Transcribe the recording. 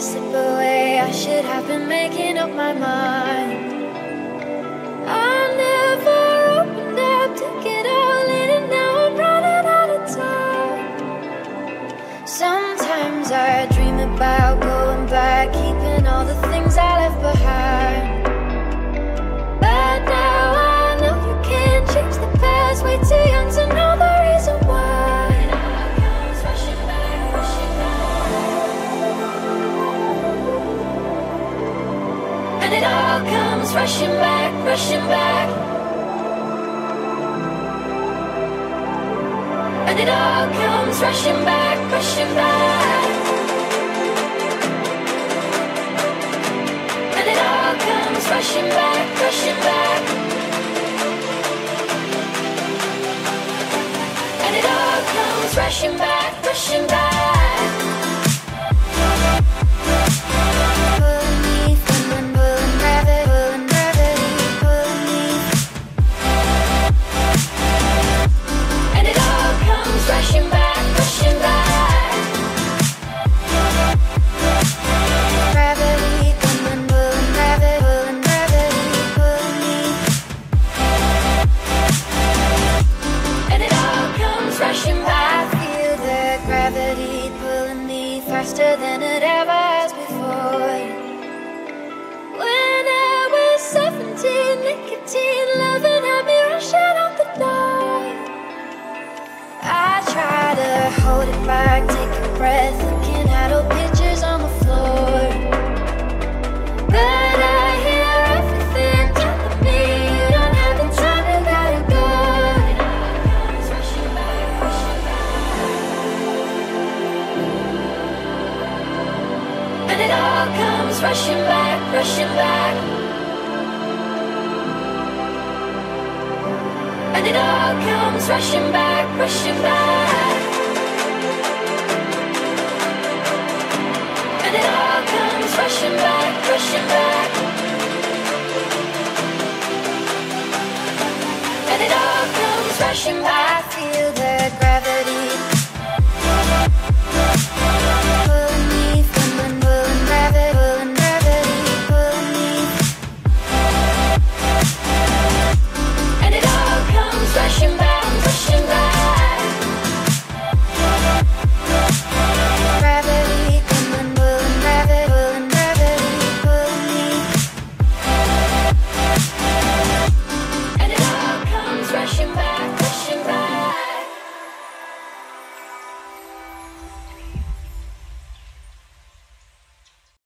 slip away. I should have been making up my mind. Comes rushing back, rushing back. And it all comes rushing back, rushing back. And it all comes rushing back, rushing back. And it all comes rushing back, rushing back. Faster than it ever has before. When I was 17, nicotine loving had me rushing out the door. I try to hold it back, take a breath, looking All comes rushing back, rushing back. And it all comes rushing back, rushing back.